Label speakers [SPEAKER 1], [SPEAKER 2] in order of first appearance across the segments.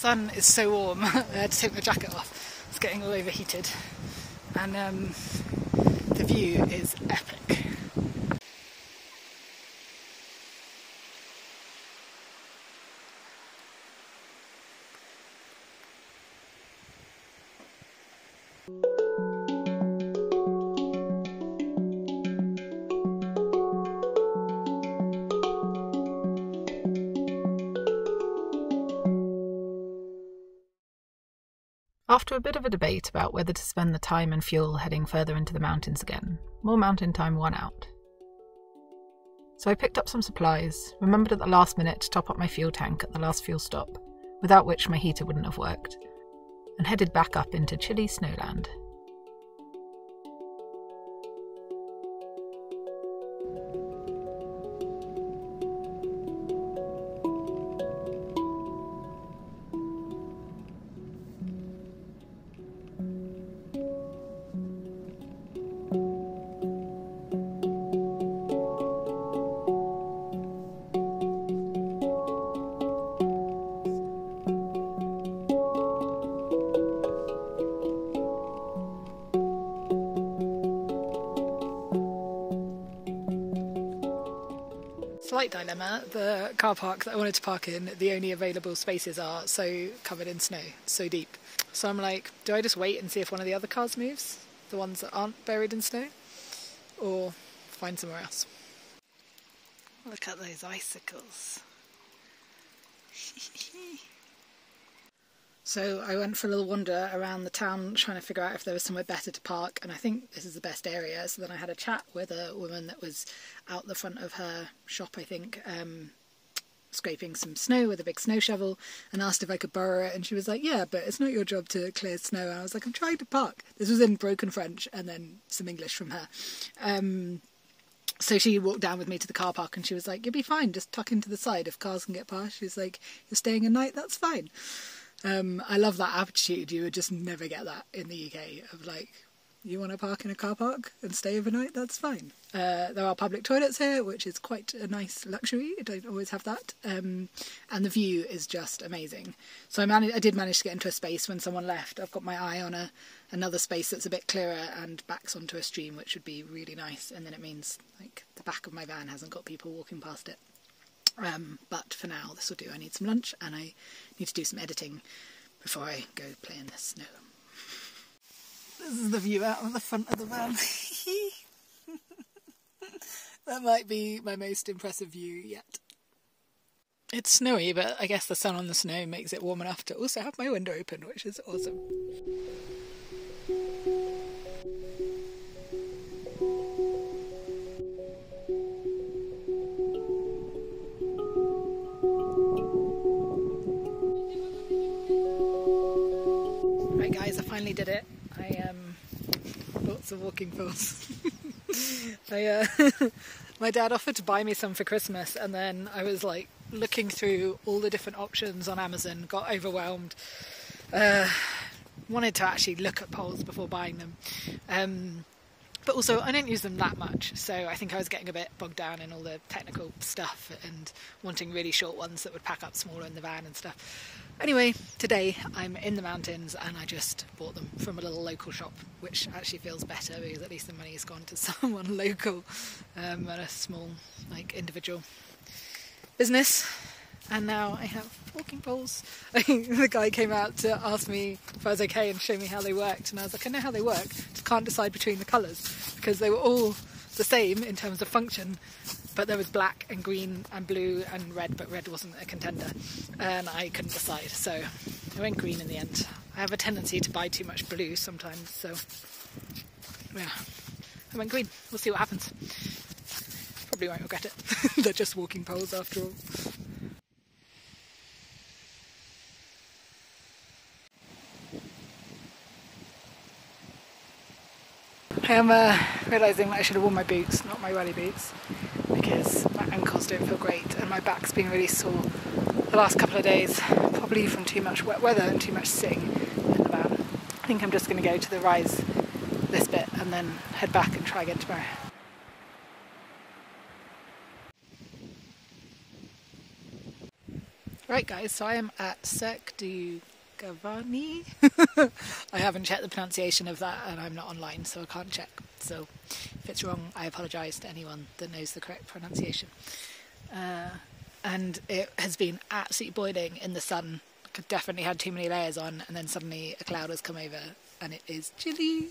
[SPEAKER 1] sun is so warm, I had to take my jacket off. It's getting all overheated. And um, the view is epic. After a bit of a debate about whether to spend the time and fuel heading further into the mountains again, more mountain time won out. So I picked up some supplies, remembered at the last minute to top up my fuel tank at the last fuel stop, without which my heater wouldn't have worked, and headed back up into chilly snowland. Slight dilemma. The car park that I wanted to park in, the only available spaces are so covered in snow, so deep. So I'm like, do I just wait and see if one of the other cars moves? The ones that aren't buried in snow? Or find somewhere else? Look at those icicles. So I went for a little wander around the town trying to figure out if there was somewhere better to park, and I think this is the best area. So then I had a chat with a woman that was out the front of her shop, I think, um, scraping some snow with a big snow shovel, and asked if I could borrow it. And she was like, "Yeah, but it's not your job to clear snow." And I was like, "I'm trying to park." This was in broken French, and then some English from her. Um, so she walked down with me to the car park and she was like, You'll be fine, just tuck into the side if cars can get past. She's like, You're staying a night, that's fine. Um, I love that attitude. You would just never get that in the UK of like, you want to park in a car park and stay overnight, that's fine. Uh, there are public toilets here, which is quite a nice luxury. I don't always have that. Um, and the view is just amazing. So I, managed, I did manage to get into a space when someone left. I've got my eye on a another space that's a bit clearer and backs onto a stream, which would be really nice. And then it means like the back of my van hasn't got people walking past it. Um, but for now, this will do. I need some lunch and I need to do some editing before I go play in the snow. This is the view out of the front of the van. that might be my most impressive view yet. It's snowy, but I guess the sun on the snow makes it warm enough to also have my window open, which is awesome. Finally did it. I um, bought some walking poles. I, uh, my dad offered to buy me some for Christmas, and then I was like looking through all the different options on Amazon, got overwhelmed. Uh, wanted to actually look at poles before buying them. Um, but also, I don't use them that much, so I think I was getting a bit bogged down in all the technical stuff and wanting really short ones that would pack up smaller in the van and stuff. Anyway, today I'm in the mountains and I just bought them from a little local shop, which actually feels better because at least the money has gone to someone local um, and a small, like, individual business. And now I have walking poles. the guy came out to ask me if I was okay and show me how they worked, and I was like, I know how they work, just can't decide between the colours because they were all the same in terms of function, but there was black and green and blue and red, but red wasn't a contender, and I couldn't decide, so I went green in the end. I have a tendency to buy too much blue sometimes, so yeah, I went green. We'll see what happens. Probably won't regret it. They're just walking poles after all. I am uh, realising that I should have worn my boots, not my rally boots, because my ankles don't feel great and my back's been really sore the last couple of days, probably from too much wet weather and too much sitting in the van. I think I'm just going to go to the rise this bit and then head back and try again tomorrow. Right guys, so I am at Cirque du Gavarnie. I haven't checked the pronunciation of that and I'm not online so I can't check. So if it's wrong I apologise to anyone that knows the correct pronunciation. Uh, and it has been absolutely boiling in the sun. I definitely had too many layers on and then suddenly a cloud has come over and it is chilly.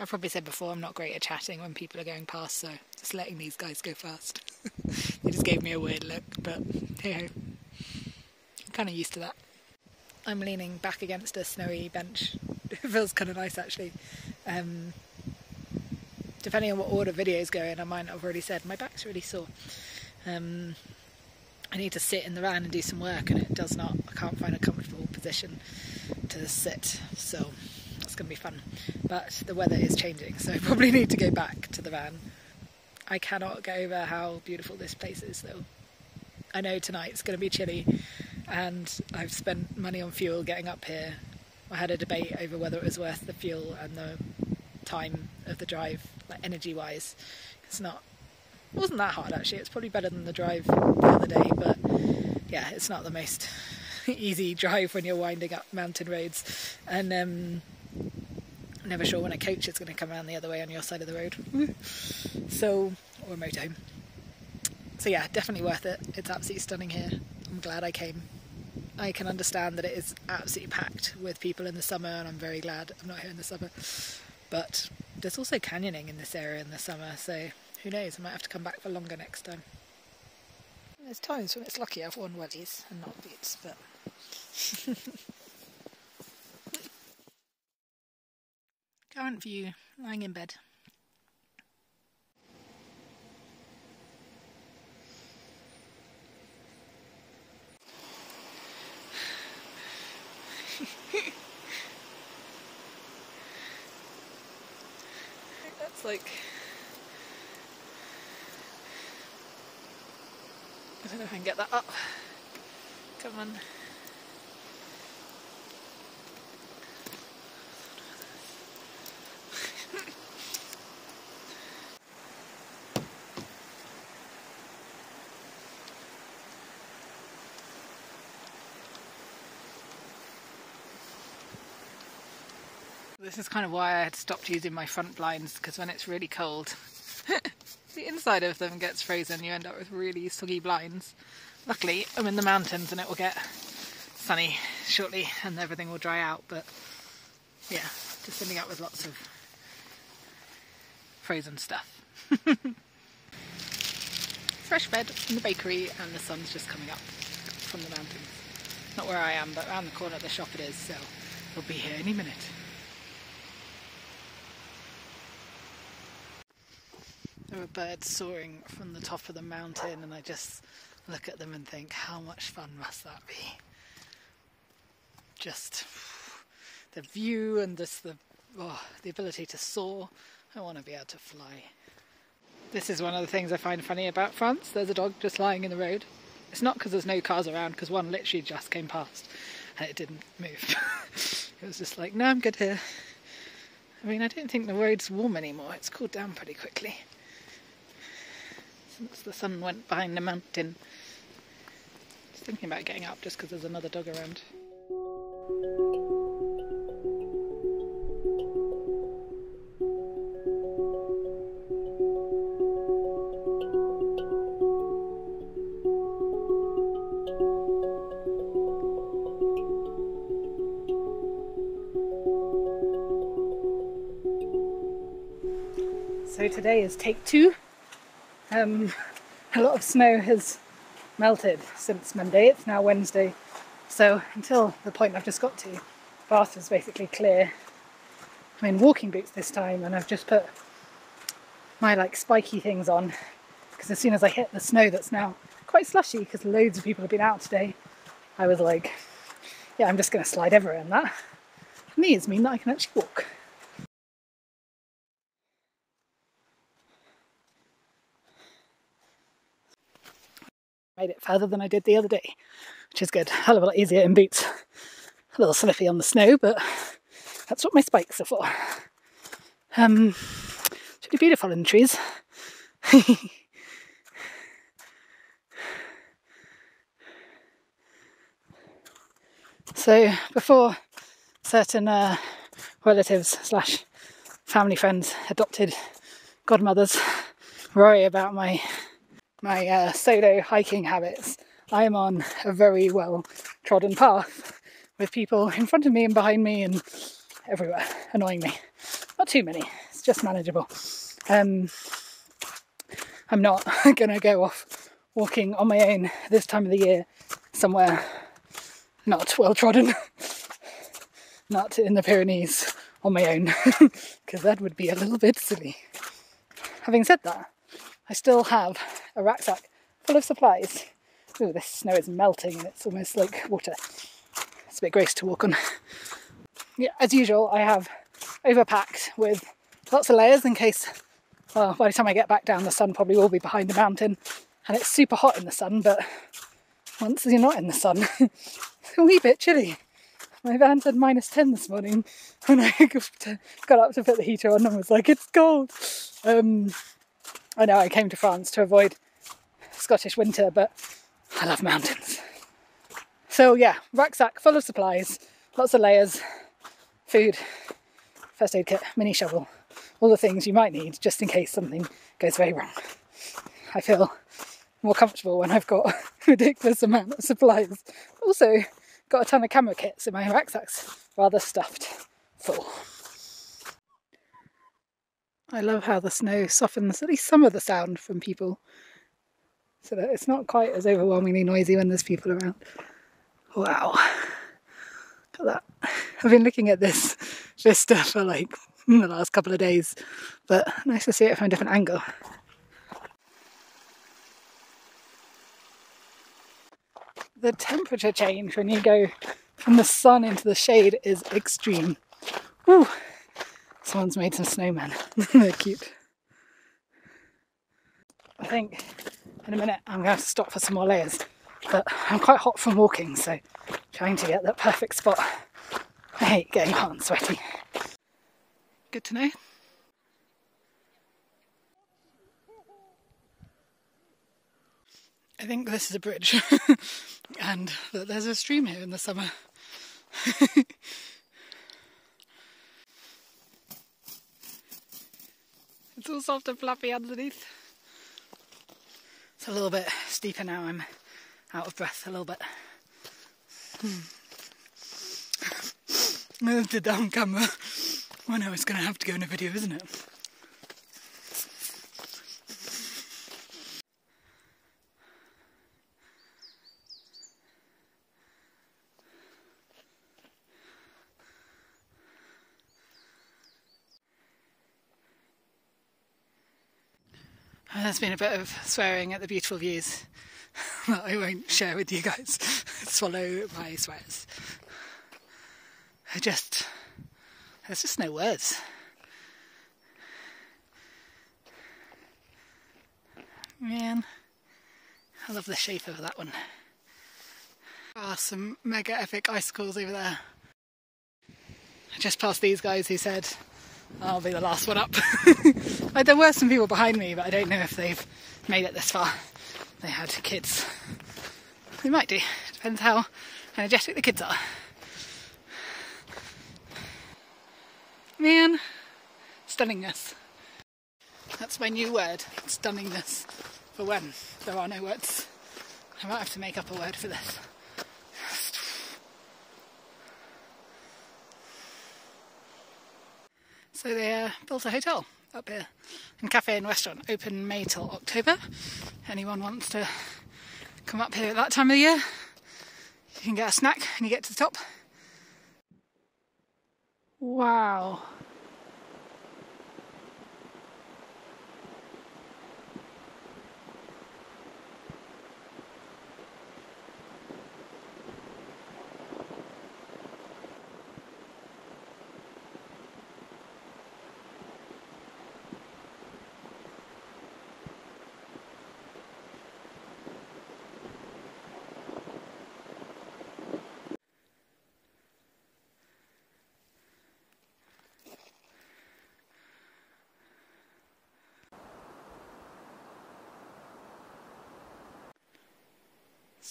[SPEAKER 1] I've probably said before I'm not great at chatting when people are going past, so just letting these guys go fast. they just gave me a weird look, but hey. I'm kind of used to that. I'm leaning back against a snowy bench. It feels kind of nice actually. Um, depending on what order videos go in, I might have already said my back's really sore. Um, I need to sit in the van and do some work, and it does not. I can't find a comfortable position to sit, so it's going to be fun. But the weather is changing, so I probably need to go back to the van. I cannot get over how beautiful this place is, though. I know tonight's going to be chilly, and I've spent money on fuel getting up here. I had a debate over whether it was worth the fuel and the time of the drive, like energy-wise. It's not. It wasn't that hard actually. It's probably better than the drive the other day, but yeah, it's not the most easy drive when you're winding up mountain roads. And um, never sure when a coach is going to come around the other way on your side of the road. so, or a motorhome. So yeah, definitely worth it. It's absolutely stunning here. I'm glad I came. I can understand that it is absolutely packed with people in the summer, and I'm very glad I'm not here in the summer. But there's also canyoning in this area in the summer, so who knows? I might have to come back for longer next time. There's times when it's lucky I've worn wellies and not boots, but Current view, lying in bed. That's like I don't know if I can get that up. Come on. This is kind of why I had stopped using my front blinds because when it's really cold, the inside of them gets frozen. You end up with really soggy blinds. Luckily, I'm in the mountains and it will get sunny shortly and everything will dry out. But yeah, just ending up with lots of frozen stuff. Fresh bread from the bakery and the sun's just coming up from the mountains. Not where I am, but around the corner of the shop it is, so it'll be here any minute. There are birds soaring from the top of the mountain, and I just look at them and think, how much fun must that be? Just the view and just the oh, the ability to soar. I want to be able to fly. This is one of the things I find funny about France. There's a dog just lying in the road. It's not because there's no cars around, because one literally just came past and it didn't move. it was just like, no, I'm good here. I mean, I don't think the road's warm anymore. It's cooled down pretty quickly since the sun went behind the mountain. Just thinking about getting up just because there's another dog around. So today is take two um, a lot of snow has melted since Monday. It's now Wednesday. So until the point I've just got to, Bath is basically clear. I'm in walking boots this time and I've just put my like spiky things on because as soon as I hit the snow that's now quite slushy because loads of people have been out today, I was like, yeah, I'm just going to slide everywhere in that. And these mean that I can actually walk. made it further than I did the other day, which is good. Hell of a lot easier in boots. A little slippy on the snow, but that's what my spikes are for. Um, it's really beautiful in the trees. so before certain uh, relatives slash family friends adopted godmothers worry about my my uh, solo hiking habits, I am on a very well trodden path with people in front of me and behind me and everywhere annoying me. Not too many, it's just manageable. Um, I'm not going to go off walking on my own this time of the year somewhere not well trodden, not in the Pyrenees on my own, because that would be a little bit silly. Having said that, I still have a rucksack full of supplies. Ooh, this snow is melting and it's almost like water. It's a bit gross to walk on. Yeah, as usual, I have overpacked with lots of layers in case, well, by the time I get back down, the sun probably will be behind the mountain and it's super hot in the sun, but once you're not in the sun, it's a wee bit chilly. My van said minus 10 this morning when I got up to put the heater on and was like, it's cold. Um, I know I came to France to avoid Scottish winter, but I love mountains. So, yeah, rucksack full of supplies, lots of layers, food, first aid kit, mini shovel, all the things you might need just in case something goes very wrong. I feel more comfortable when I've got ridiculous amount of supplies. Also, got a ton of camera kits in my rucksacks, rather stuffed full. I love how the snow softens at least some of the sound from people so that it's not quite as overwhelmingly noisy when there's people around. Wow. Look at that. I've been looking at this vista for like the last couple of days, but nice to see it from a different angle. The temperature change when you go from the sun into the shade is extreme. Woo. Someone's made some snowmen. They're cute. I think in a minute I'm going to, to stop for some more layers, but I'm quite hot from walking, so trying to get that perfect spot. I hate getting hot and sweaty. Good to know. I think this is a bridge and that there's a stream here in the summer. it's all soft and fluffy underneath. It's a little bit steeper now, I'm out of breath a little bit. Hmm. I did that on camera. I know it's going to have to go in a video, isn't it? There's been a bit of swearing at the beautiful views that I won't share with you guys. Swallow my swears. I just, there's just no words. Man, I love the shape of that one. Ah, oh, some mega epic icicles over there. I just passed these guys who said I'll be the last one up. there were some people behind me, but I don't know if they've made it this far. They had kids. They might do. Depends how energetic the kids are. Man, stunningness. That's my new word, stunningness. For when there are no words. I might have to make up a word for this. So they uh, built a hotel up here, and cafe and restaurant open May till October. Anyone wants to come up here at that time of the year, you can get a snack and you get to the top. Wow.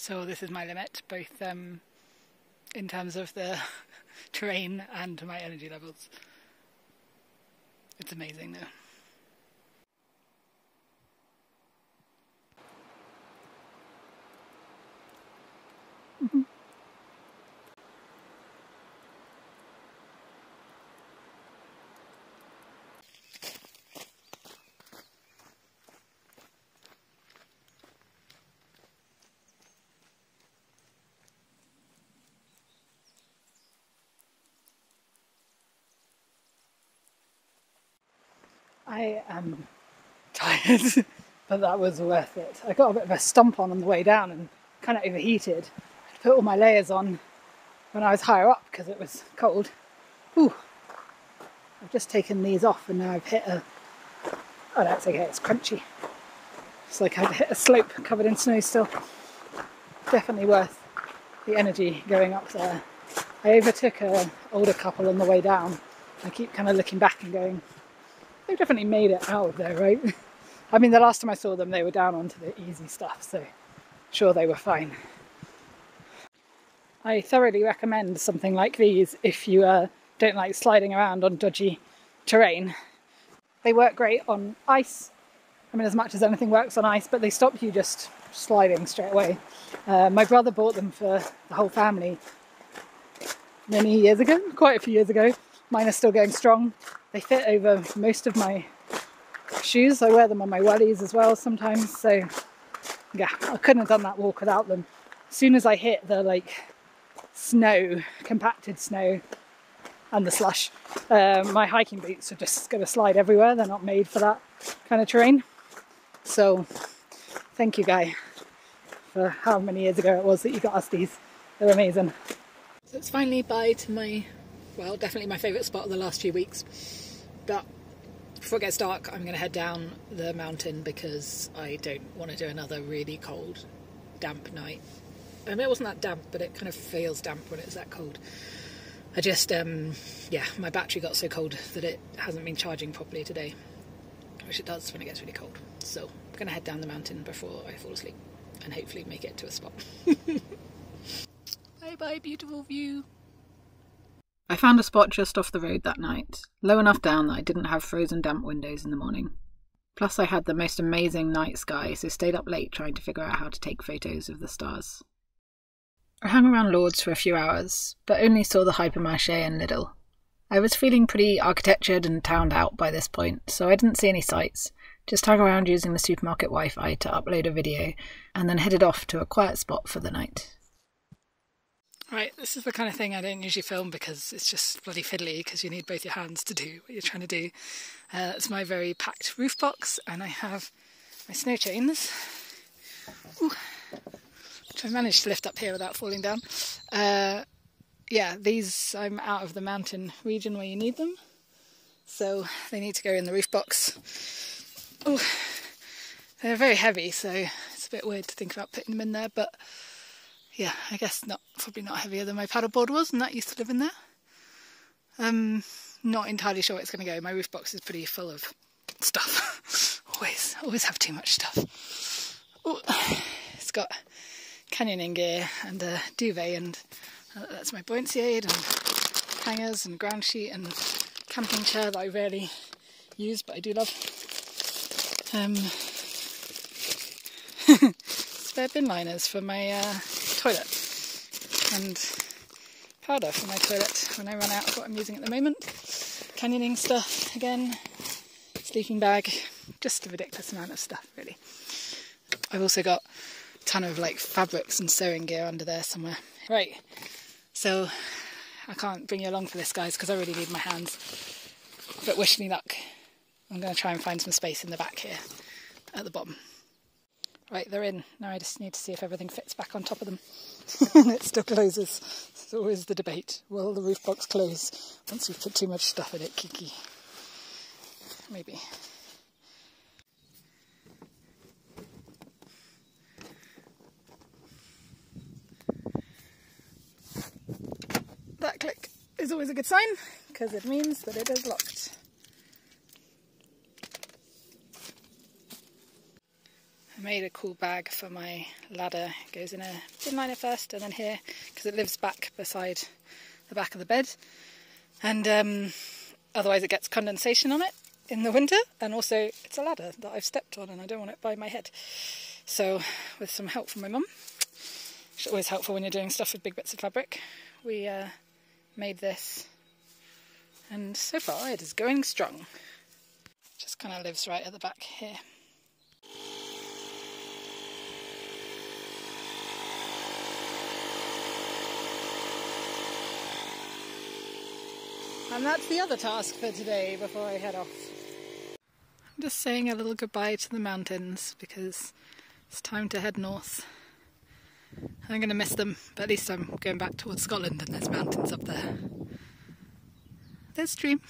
[SPEAKER 1] So this is my limit, both um, in terms of the terrain and my energy levels. It's amazing though. I am tired, but that was worth it. I got a bit of a stump on on the way down and kind of overheated. I put all my layers on when I was higher up because it was cold. Ooh. I've just taken these off and now I've hit a. Oh, that's okay, it's crunchy. It's like I've hit a slope covered in snow still. Definitely worth the energy going up there. I overtook an older couple on the way down. I keep kind of looking back and going, they've definitely made it out of there, right? I mean, the last time I saw them, they were down onto the easy stuff, so sure they were fine. I thoroughly recommend something like these if you uh, don't like sliding around on dodgy terrain. They work great on ice. I mean, as much as anything works on ice, but they stop you just sliding straight away. Uh, my brother bought them for the whole family many years ago, quite a few years ago. Mine are still going strong. They fit over most of my shoes. I wear them on my wellies as well sometimes. So yeah, I couldn't have done that walk without them. As soon as I hit the like snow, compacted snow and the slush, uh, my hiking boots are just going to slide everywhere. They're not made for that kind of terrain. So thank you, Guy, for how many years ago it was that you got us these. They're amazing. So it's finally bye to my well, definitely my favourite spot of the last few weeks. But before it gets dark, I'm going to head down the mountain because I don't want to do another really cold, damp night. I mean, it wasn't that damp, but it kind of feels damp when it's that cold. I just, um, yeah, my battery got so cold that it hasn't been charging properly today, which it does when it gets really cold. So I'm going to head down the mountain before I fall asleep and hopefully make it to a spot. bye bye, beautiful view. I found a spot just off the road that night, low enough down that I didn't have frozen damp windows in the morning. Plus, I had the most amazing night sky, so stayed up late trying to figure out how to take photos of the stars. I hung around Lourdes for a few hours, but only saw the Hypermarché and Lidl. I was feeling pretty architectured and towned out by this point, so I didn't see any sights, just hung around using the supermarket Wi Fi to upload a video, and then headed off to a quiet spot for the night. Right, this is the kind of thing I don't usually film because it's just bloody fiddly because you need both your hands to do what you're trying to do. Uh, it's my very packed roof box and I have my snow chains, Ooh, which I managed to lift up here without falling down. Uh, yeah, these, I'm out of the mountain region where you need them, so they need to go in the roof box. Ooh, they're very heavy, so it's a bit weird to think about putting them in there, but yeah, I guess not probably not heavier than my paddleboard was, and that used to live in there. Um, not entirely sure where it's going to go. My roof box is pretty full of stuff. always, always have too much stuff. Ooh, it's got canyoning gear and a duvet, and uh, that's my buoyancy aid and hangers and ground sheet and camping chair that I rarely use, but I do love. Um, spare bin liners for my uh, toilet and powder for my toilet when I run out of what I'm using at the moment. Canyoning stuff again, sleeping bag, just a ridiculous amount of stuff really. I've also got a ton of like fabrics and sewing gear under there somewhere. Right, so I can't bring you along for this guys because I really need my hands. But wish me luck. I'm going to try and find some space in the back here at the bottom. Right, they're in. Now I just need to see if everything fits back on top of them. And it still closes. It's always the debate. Will the roof box close once we've put too much stuff in it, Kiki? Maybe. That click is always a good sign because it means that it is locked. I made a cool bag for my ladder. It goes in a bin liner first and then here because it lives back beside the back of the bed. And um, otherwise it gets condensation on it in the winter and also it's a ladder that I've stepped on and I don't want it by my head. So with some help from my mum, which is always helpful when you're doing stuff with big bits of fabric, we uh, made this and so far it is going strong. Just kind of lives right at the back here. And that's the other task for today before I head off. I'm just saying a little goodbye to the mountains because it's time to head north. I'm going to miss them, but at least I'm going back towards Scotland and there's mountains up there. There's stream.